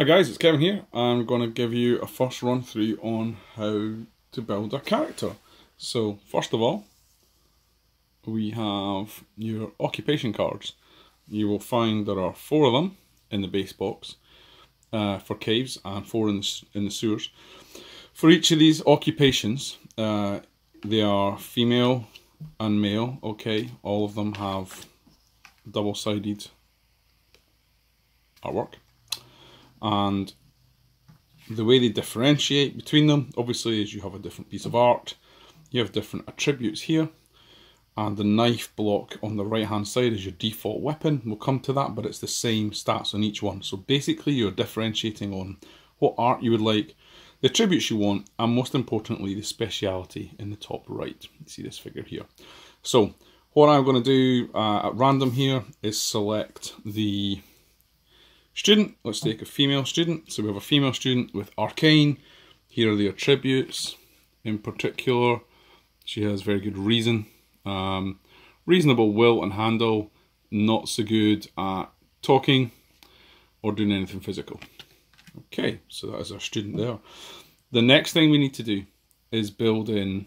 Hi guys, it's Kevin here. I'm going to give you a first run through on how to build a character. So first of all, we have your occupation cards. You will find there are four of them in the base box uh, for caves and four in the, in the sewers. For each of these occupations, uh, they are female and male, okay? All of them have double-sided artwork and the way they differentiate between them obviously is you have a different piece of art. You have different attributes here. And the knife block on the right hand side is your default weapon. We'll come to that but it's the same stats on each one. So basically you're differentiating on what art you would like the attributes you want and most importantly the speciality in the top right. You see this figure here. So what I'm going to do uh, at random here is select the Student, let's take a female student. So we have a female student with Arcane. Here are the attributes. In particular, she has very good reason. Um, reasonable will and handle. Not so good at talking or doing anything physical. Okay, so that is our student there. The next thing we need to do is build in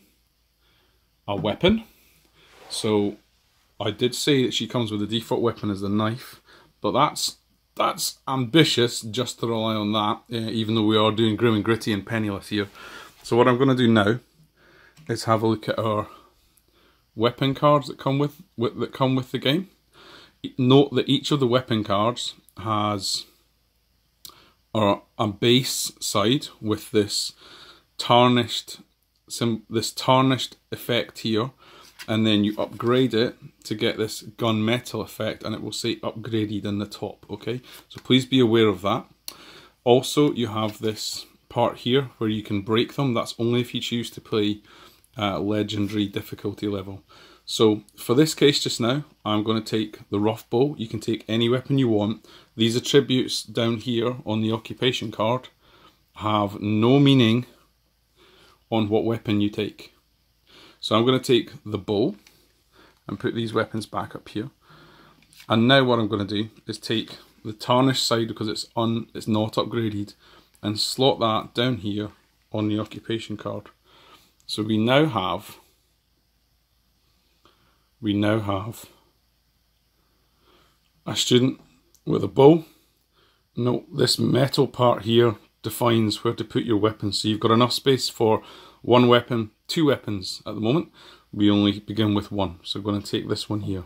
a weapon. So I did say that she comes with the default weapon as the knife, but that's that's ambitious just to rely on that, uh, even though we are doing grim and gritty and penniless here. So what I'm going to do now is have a look at our weapon cards that come with, with that come with the game. Note that each of the weapon cards has a, a base side with this tarnished some this tarnished effect here and then you upgrade it to get this gunmetal effect and it will say upgraded in the top okay? So please be aware of that. Also you have this part here where you can break them. That's only if you choose to play uh, legendary difficulty level. So for this case just now I'm going to take the rough bow. You can take any weapon you want. These attributes down here on the occupation card have no meaning on what weapon you take so I'm going to take the bow and put these weapons back up here. And now what I'm going to do is take the tarnished side because it's on it's not upgraded and slot that down here on the occupation card. So we now have we now have a student with a bow. Note this metal part here defines where to put your weapons. So you've got enough space for one weapon, two weapons at the moment. We only begin with one, so we're going to take this one here.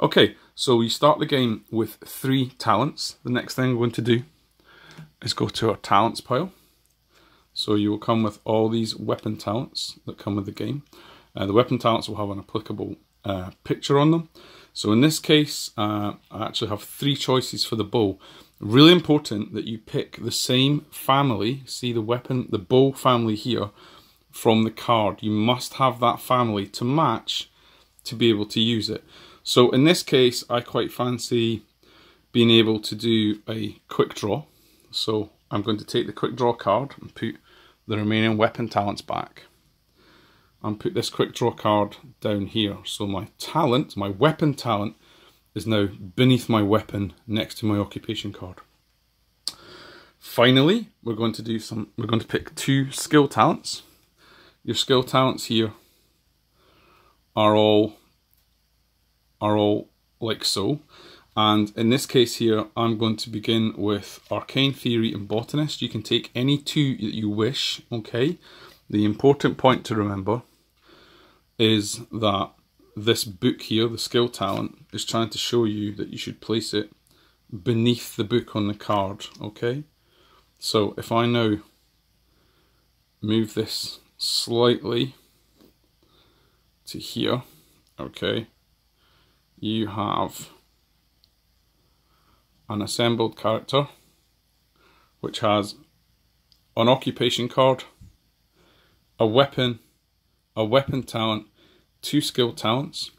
Okay, so we start the game with three talents. The next thing we're going to do is go to our talents pile. So you will come with all these weapon talents that come with the game. Uh, the weapon talents will have an applicable uh, picture on them. So in this case, uh, I actually have three choices for the bow. Really important that you pick the same family. See the weapon, the bow family here from the card. You must have that family to match to be able to use it. So in this case, I quite fancy being able to do a quick draw. So I'm going to take the quick draw card and put the remaining weapon talents back. And put this quick draw card down here. So my talent, my weapon talent, is now beneath my weapon next to my occupation card. Finally, we're going to do some, we're going to pick two skill talents. Your skill talents here are all, are all like so. And in this case here, I'm going to begin with Arcane Theory and Botanist. You can take any two that you wish, okay? The important point to remember is that this book here, the skill talent, is trying to show you that you should place it beneath the book on the card, okay? So if I now move this slightly to here, okay, you have an assembled character which has an occupation card, a weapon, a weapon talent, two skill talents.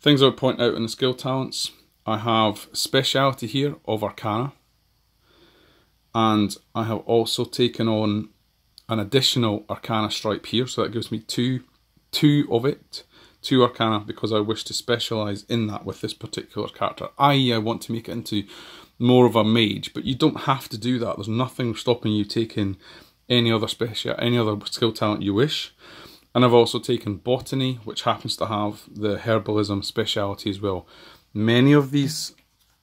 Things I would point out in the skill talents, I have speciality here of Arcana, and I have also taken on an additional Arcana stripe here, so that gives me two, two of it, two Arcana, because I wish to specialise in that with this particular character, i.e. I uh, want to make it into more of a mage, but you don't have to do that. There's nothing stopping you taking any other special, any other skill talent you wish. And I've also taken botany, which happens to have the herbalism speciality as well. Many of these,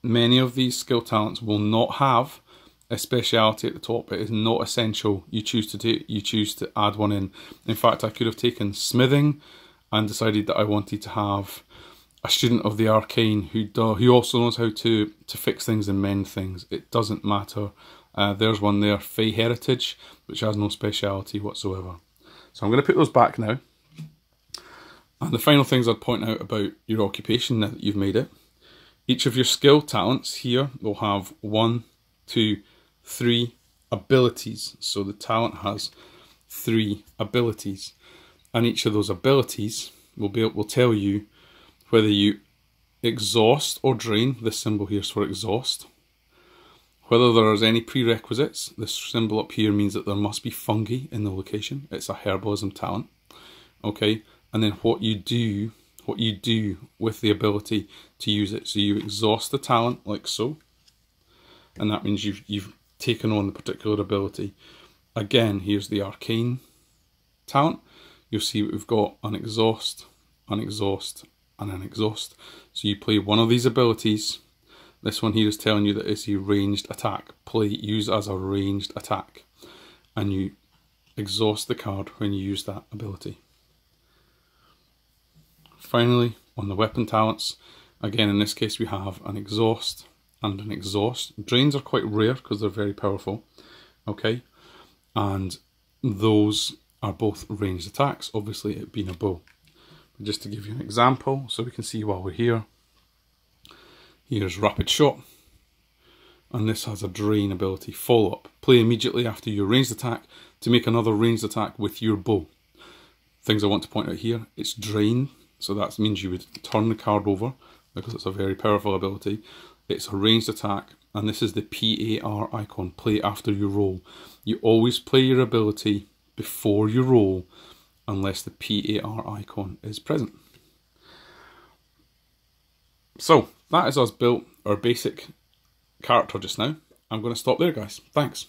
many of these skill talents will not have a speciality at the top. It is not essential. You choose to do, you choose to add one in. In fact, I could have taken smithing and decided that I wanted to have a student of the arcane who do, who also knows how to to fix things and mend things. It doesn't matter. Uh, there's one there, Fey Heritage, which has no speciality whatsoever. So I'm going to put those back now. And the final things I'd point out about your occupation now that you've made it. Each of your skill talents here will have one, two, three abilities. So the talent has three abilities. And each of those abilities will be will tell you whether you exhaust or drain. This symbol here is for exhaust. Whether there is any prerequisites, this symbol up here means that there must be fungi in the location. It's a herbalism talent. Okay, and then what you do, what you do with the ability to use it. So you exhaust the talent like so, and that means you've you've taken on the particular ability. Again, here's the arcane talent. You'll see we've got an exhaust, an exhaust, and an exhaust. So you play one of these abilities this one here is telling you that it's a ranged attack. Play use as a ranged attack. And you exhaust the card when you use that ability. Finally, on the weapon talents, again in this case we have an exhaust and an exhaust. Drains are quite rare because they're very powerful. Okay, and those are both ranged attacks, obviously it being a bow. Just to give you an example, so we can see while we're here, Here's Rapid Shot. And this has a drain ability. Follow up. Play immediately after your ranged attack to make another ranged attack with your bow. Things I want to point out here. It's drain. So that means you would turn the card over because it's a very powerful ability. It's a ranged attack. And this is the PAR icon. Play after you roll. You always play your ability before you roll unless the PAR icon is present. So, that is us built our basic character just now. I'm going to stop there, guys. Thanks.